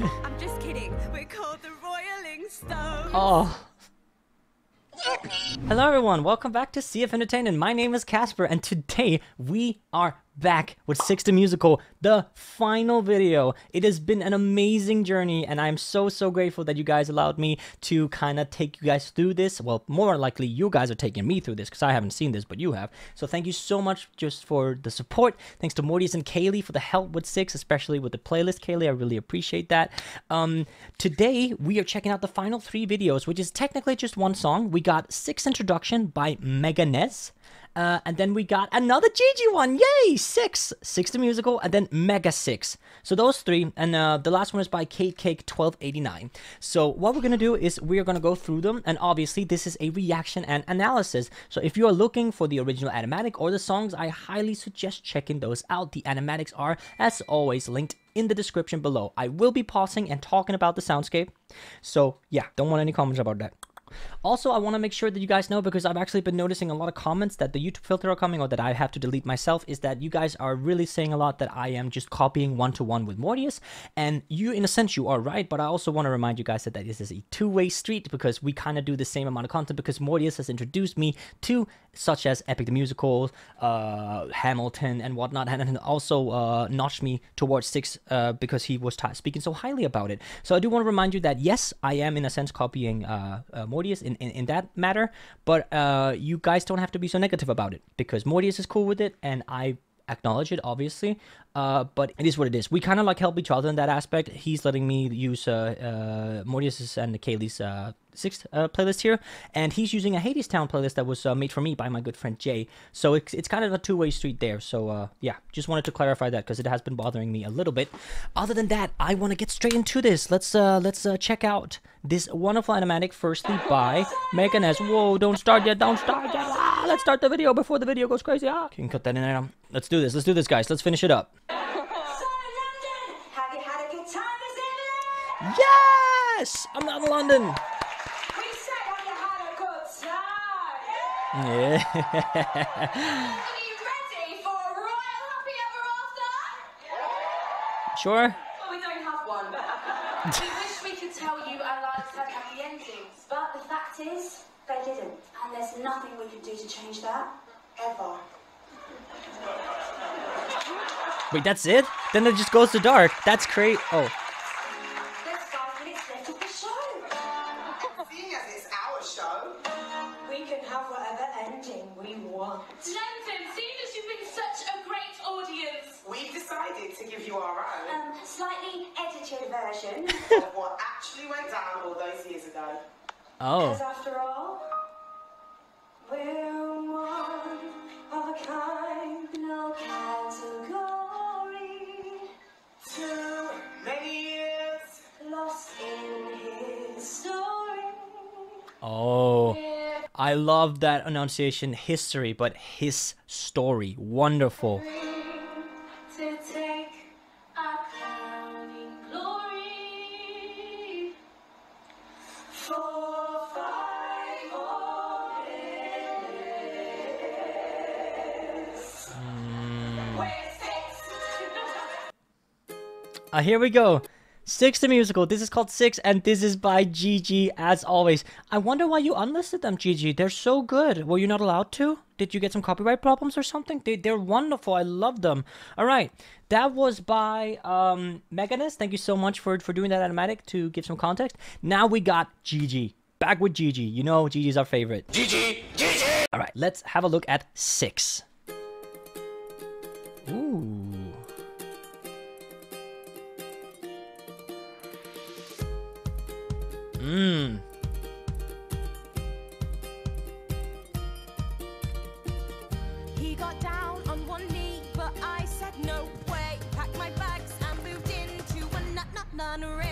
I'm just kidding. We're called the Royaling Stones. Oh. Hello everyone, welcome back to CF Entertainment. My name is Casper and today we are back with Six the Musical, the final video. It has been an amazing journey and I'm so, so grateful that you guys allowed me to kind of take you guys through this. Well, more likely you guys are taking me through this because I haven't seen this, but you have. So thank you so much just for the support. Thanks to Mortius and Kaleigh for the help with Six, especially with the playlist, Kaleigh. I really appreciate that. Um, today we are checking out the final three videos, which is technically just one song. We got Six Introduction by Meganez. Uh, and then we got another Gigi one. Yay! Six. Six the musical, and then Megasix. So those three. And uh, the last one is by KaitCake 1289. So what we're going to do is we're going to go through them. And obviously, this is a reaction and analysis. So if you are looking for the original animatic or the songs, I highly suggest checking those out. The animatics are, as always, linked in the description below. I will be pausing and talking about the soundscape. So yeah, don't want any comments about that. Also, I want to make sure that you guys know because I've actually been noticing a lot of comments that the YouTube filter are coming or that I have to delete myself is that you guys are really saying a lot that I am just copying one to one with Mortius. And you, in a sense, you are right, but I also want to remind you guys that, that this is a two way street because we kind of do the same amount of content because Mortius has introduced me to such as Epic the Musical, uh, Hamilton, and whatnot, and also uh, notched me towards six uh, because he was speaking so highly about it. So I do want to remind you that yes, I am in a sense copying uh, uh, In, in, in, that matter, but uh, you guys don't have to be so negative about it because Mortius is cool with it, and I acknowledge it obviously uh, but it is what it is. We kind of like help each other in that aspect. He's letting me use uh, uh Mortius's and Kaleigh's uh, sixth uh, playlist here and he's using a Hadestown playlist that was uh, made for me by my good friend Jay. So it's, it's kind of a two-way street there. So uh, yeah just wanted to clarify that because it has been bothering me a little bit. Other than that I want to get straight into this. Let's uh, let's uh, check out this wonderful animatic firstly by Meganez whoa don't start yet don't start yet. Ah, let's start the video before the video goes crazy. Ah. can cut that in there? Let's do this. Let's do this guys. Let's finish it up. Yes! I'm not in London. We said have you had a good time? Yeah. Are you ready for a royal happy ever after? Sure. Well, we don't have one. we wish we could tell you our lives had happy endings, but the fact is, they didn't. And there's nothing we can do to change that, ever. Wait, that's it? Then it just goes to dark. That's great. Oh. I love that enunciation. History, but his story. Wonderful. To take our crowning glory. For five more minutes. We're six. Uh, here we go. Six the musical. This is called Six, and this is by Gigi, as always. I wonder why you unlisted them, Gigi. They're so good. Were you not allowed to? Did you get some copyright problems or something? They, they're wonderful. I love them. All right. That was by um, Meganez. Thank you so much for, for doing that animatic to give some context. Now we got Gigi. Back with Gigi. You know Gigi's our favorite. Gigi! Gigi! All right. Let's have a look at Six. Mmm. He got down on one knee, but I said no way. Packed my bags and moved into a nut nut nunnery.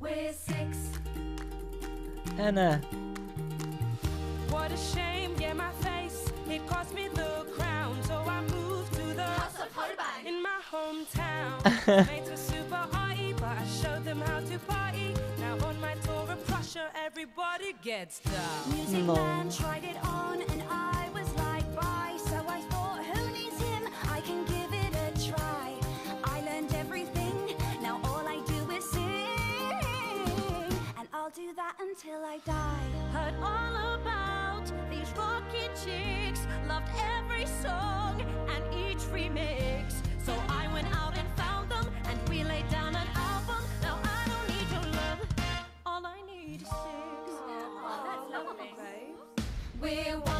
We're six. And uh What a shame, yeah, my face. It cost me the crown, so I moved to the House of Holbein. in my hometown. Mates were super hearty, but I showed them how to party. Now on my tour of Prussia, everybody gets down. Music No. Man tried it on and I was like, do is sing. And I'll do that until I die. Heard all about these rocket chicks, loved every song and each remix. So I went out and found them, and we laid down an album. Now I don't need your love, all I need is six. that's lovely, babe. We're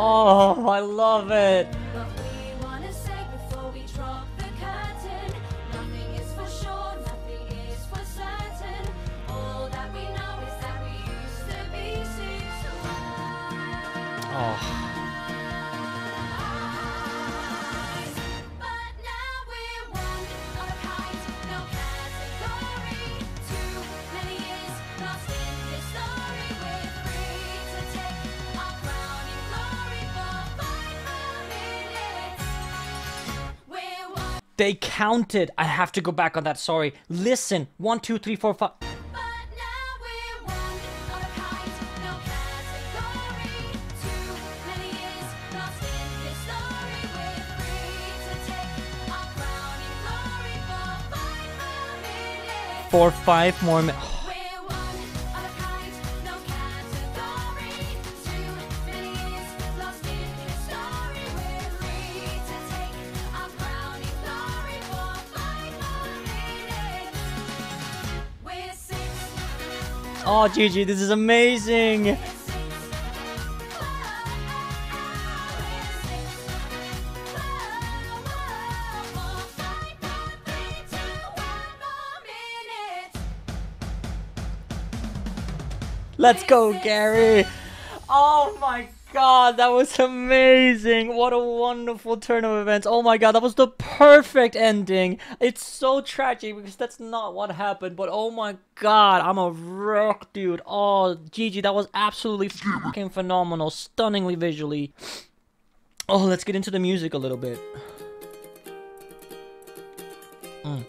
Oh, I love it. They counted. I have to go back on that. Sorry. Listen. One, two, three, four, five. But now we're one Oh, Gigi, this is amazing. Let's go, Gary. Oh my god, that was amazing. What a wonderful turn of events. Oh my god, that was the perfect ending. It's so tragic because that's not what happened, but oh my god, I'm a wreck, dude. Oh, Gigi, that was absolutely fucking phenomenal. Stunningly visually. Oh, let's get into the music a little bit. Mm.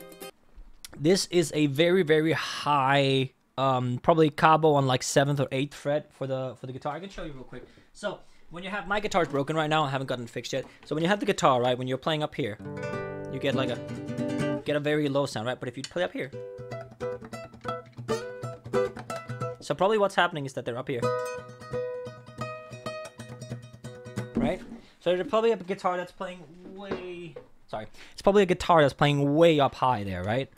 This is a very, very high um, probably capo on like seventh or eighth fret for the for the guitar. I can show you real quick. So when you have my guitar's broken right now, I haven't gotten fixed yet. So when you have the guitar, right, when you're playing up here, you get like a get a very low sound, right? But if you play up here, so probably what's happening is that they're up here, right? So there's probably a guitar that's playing way. Sorry, it's probably a guitar that's playing way up high there, right?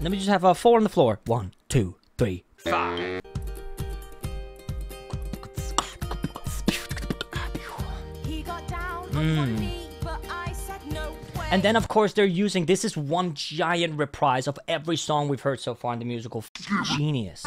Then we just have a four on the floor. One, two, three, five. And then, of course, they're using this is one giant reprise of every song we've heard so far in the musical. Genius.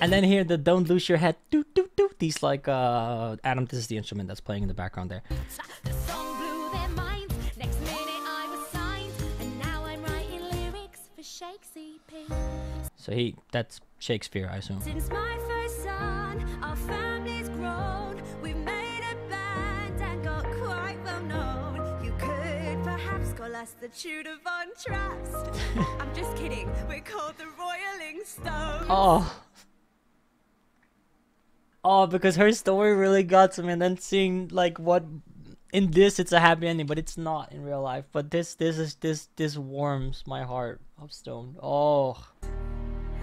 And then here the don't lose your head. Doo, doo, doo. These like uh Adam, this is the instrument that's playing in the background there. The song blew their minds. Next minute I was signed, and now I'm writing lyrics for Shakes EP. So he that's Shakespeare, I assume. Since my first son, our family's grown. We've made a band and got quite well known. You could perhaps call us the Tudor Von Trapps. I'm just kidding. We're called the Royaling Stones. Oh. Oh, because her story really got to me, and then seeing like what in this it's a happy ending, but it's not in real life. But this this is this this warms my heart of stone. Oh.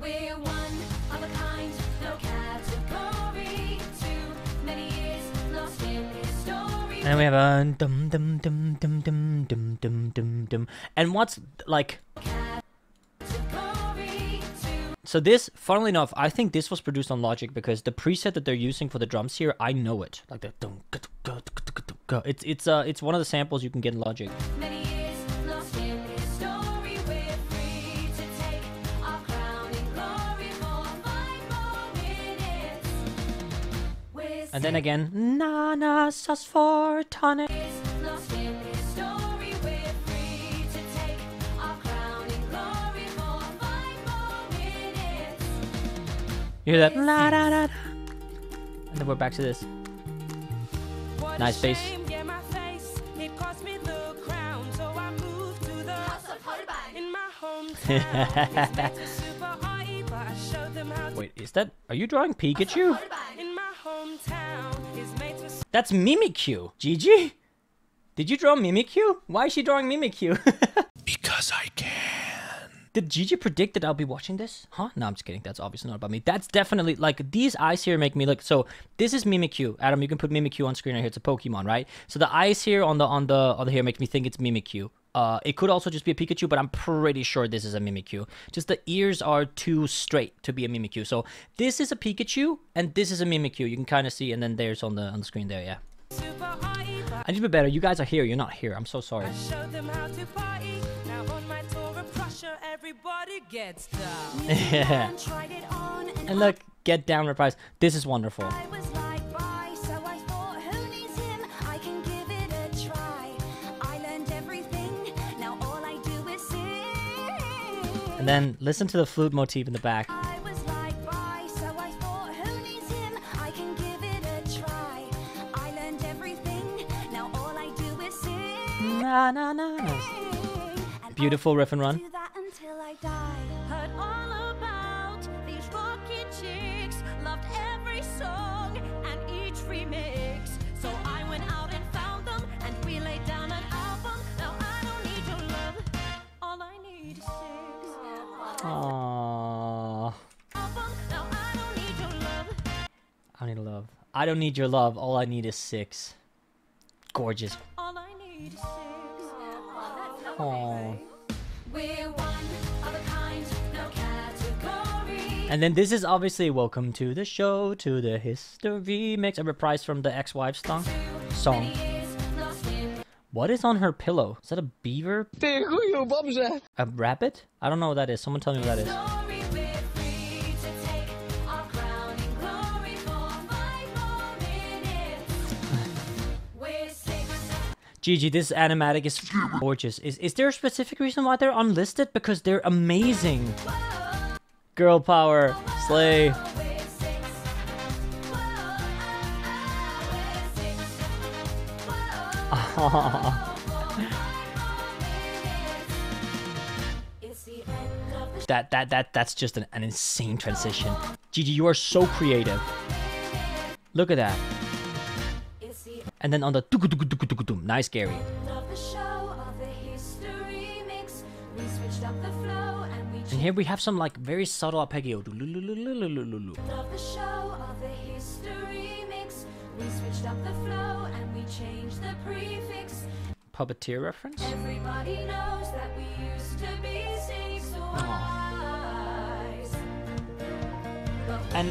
We're one of a kind, no category. Too many years lost in history. And we have a dum dum dum dum dum dum dum dum dum. And what's like so this funnily enough, I think this was produced on Logic because the preset that they're using for the drums here, I know it. Like the it's it's uh it's one of the samples you can get in Logic. Many years lost in history. We're free to take our crowning glory for five more minutes. We're And then again, na na sus for tonic. Hear that? La, da, da, da. And then we're back to this. Nice bass. Wait, is that... Are you drawing Pikachu? That's Mimikyu! Gigi? Did you draw Mimikyu? Why is she drawing Mimikyu? Because I can. Did Gigi predict that I'll be watching this? Huh? No, I'm just kidding. That's obviously not about me. That's definitely like these eyes here make me look. So this is Mimikyu. Adam, you can put Mimikyu on screen right here. It's a Pokemon, right? So the eyes here on the on the on the hair makes me think it's Mimikyu. Uh, it could also just be a Pikachu, but I'm pretty sure this is a Mimikyu. Just the ears are too straight to be a Mimikyu. So this is a Pikachu, and this is a Mimikyu. You can kind of see, and then there's on the on the screen there. Yeah. super high, but I need to be better. You guys are here. You're not here. I'm so sorry sure everybody gets down. yeah. And look, get down reprise. This is wonderful. And then listen to the flute motif in the back. Na na, na, na. Beautiful riff and run. I don't need your love. All I need is six. Gorgeous. All I need is six. Aww. We're one of a kind, no category. And then this is obviously Welcome to the Show, to the History Mix, a reprise from the ex-wife song. Song. Years lost in What is on her pillow? Is that a beaver? A rabbit? I don't know what that is. Someone tell me what that is. Gigi, this animatic is gorgeous. Is is there a specific reason why they're unlisted? Because they're amazing. Girl power, slay. That that that that's just an, an insane transition. Gigi, you are so creative. Look at that and then on the doo doo doo doo doo nice Gary. And here we have some like very subtle arpeggio. Puppeteer reference? Everybody knows that we used to be six so wise. And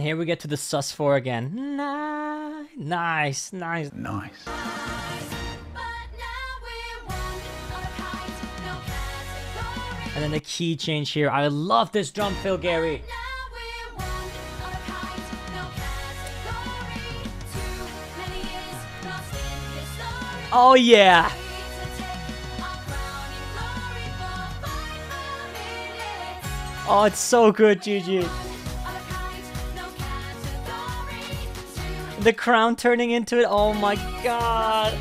And here we get to the sus4 again. Nice, nice. Nice. And then the key change here. I love this drum fill, Gary. Oh yeah! Oh, it's so good, Gigi. The crown turning into it. Oh my god.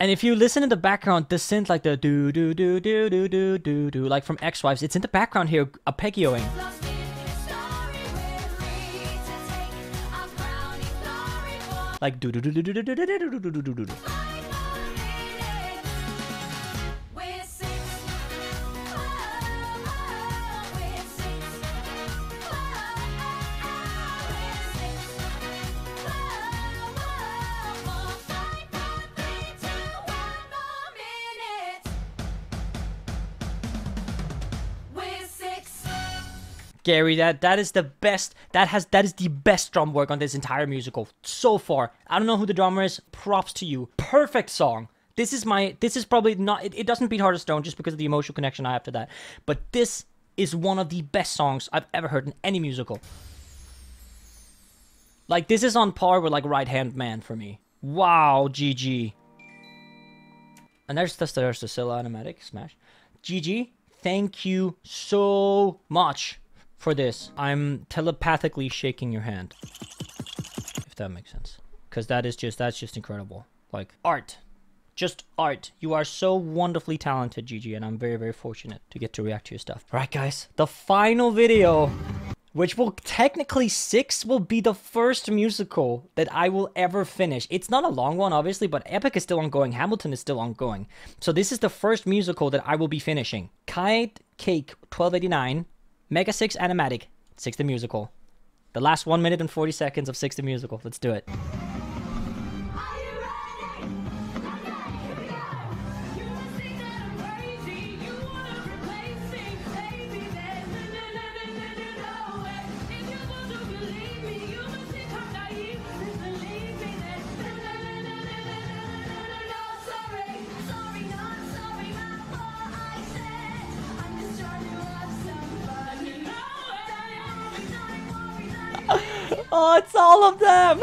And if you listen in the background, the synth like the do do do do do do do do like from Ex-Wives, it's in the background here, arpeggioing. Like do do do do do do do do do do do do do do. Gary, that that is the best. That has that is the best drum work on this entire musical so far. I don't know who the drummer is. Props to you. Perfect song. This is my. This is probably not. It, it doesn't beat Heart of Stone just because of the emotional connection I have to that. But this is one of the best songs I've ever heard in any musical. Like this is on par with like Right Hand Man for me. Wow, Gigi. And there's the there's the Scylla animatic smash. Gigi, thank you so much for this. I'm telepathically shaking your hand. If that makes sense. Cause that is just that's just incredible. Like art. Just art. You are so wonderfully talented, Gigi, and I'm very, very fortunate to get to react to your stuff. Alright guys, the final video which will technically six will be the first musical that I will ever finish. It's not a long one, obviously, but Epic is still ongoing. Hamilton is still ongoing. So this is the first musical that I will be finishing. Kite Cake 1289, Megasix Animatic, Six the Musical. The last one minute and 40 seconds of Six the Musical. Let's do it. Oh, it's all of them!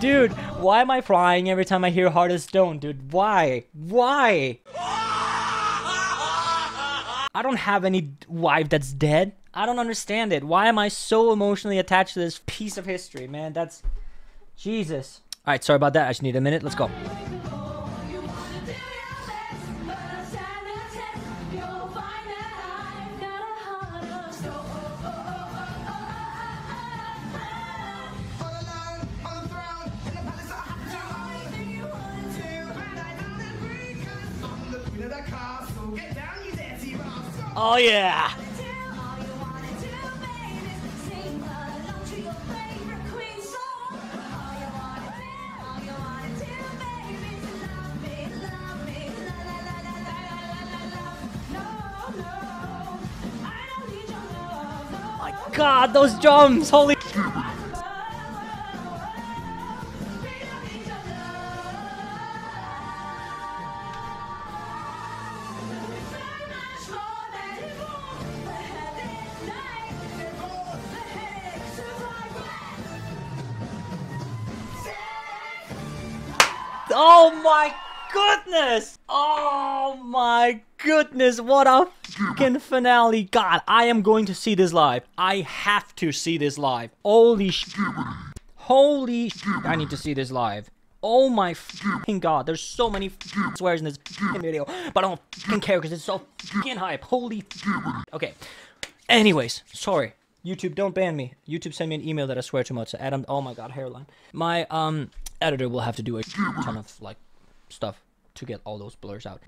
Dude, why am I crying every time I hear Heart of Stone, dude? Why? Why? I don't have any wife that's dead. I don't understand it. Why am I so emotionally attached to this piece of history, man? That's. Jesus. Alright, sorry about that. I just need a minute. Let's go. Oh, yeah. My god, those drums! Holy. Oh my goodness! Oh my goodness! What a fucking finale! God, I am going to see this live. I have to see this live. Holy sh! Holy sh! I need to see this live. Oh my fucking god! There's so many swears in this video, but I don't fucking care because it's so fucking hype. Holy. Okay. Anyways, sorry. YouTube, don't ban me. YouTube sent me an email that I swear too much. Adam, oh my god, hairline. My um editor will have to do a ton of like stuff to get all those blurs out.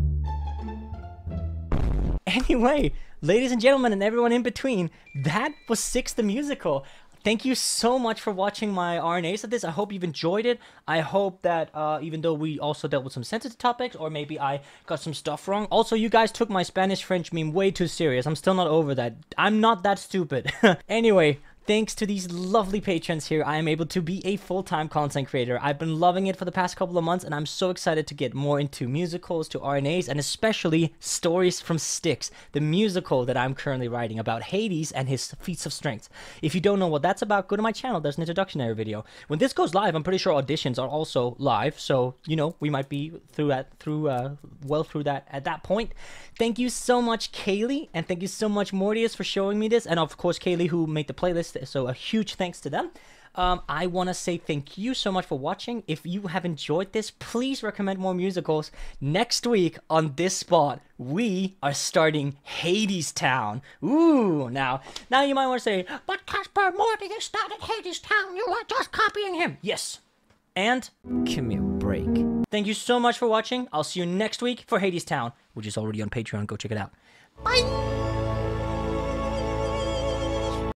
Anyway, ladies and gentlemen, and everyone in between, that was Six the Musical. Thank you so much for watching my RNAs of this. I hope you've enjoyed it. I hope that uh, even though we also dealt with some sensitive topics, or maybe I got some stuff wrong. Also, you guys took my Spanish French meme way too serious. I'm still not over that. I'm not that stupid. anyway, Thanks to these lovely patrons here, I am able to be a full-time content creator. I've been loving it for the past couple of months, and I'm so excited to get more into musicals, to RNAs, and especially Stories from Styx, the musical that I'm currently writing about Hades and his feats of strength. If you don't know what that's about, go to my channel. There's an introductionary video. When this goes live, I'm pretty sure auditions are also live, so you know we might be through that through uh, well through that at that point. Thank you so much, Kaleigh, and thank you so much, Mortius, for showing me this, and of course Kaleigh who made the playlist so a huge thanks to them. Um, I want to say thank you so much for watching. If you have enjoyed this, please recommend more musicals. Next week on this spot, we are starting Hadestown. Ooh, now, now you might want to say, but Casper Mortius started Hadestown. You are just copying him. Yes, and give me a break. Thank you so much for watching. I'll see you next week for Hadestown, which is already on Patreon. Go check it out. Bye.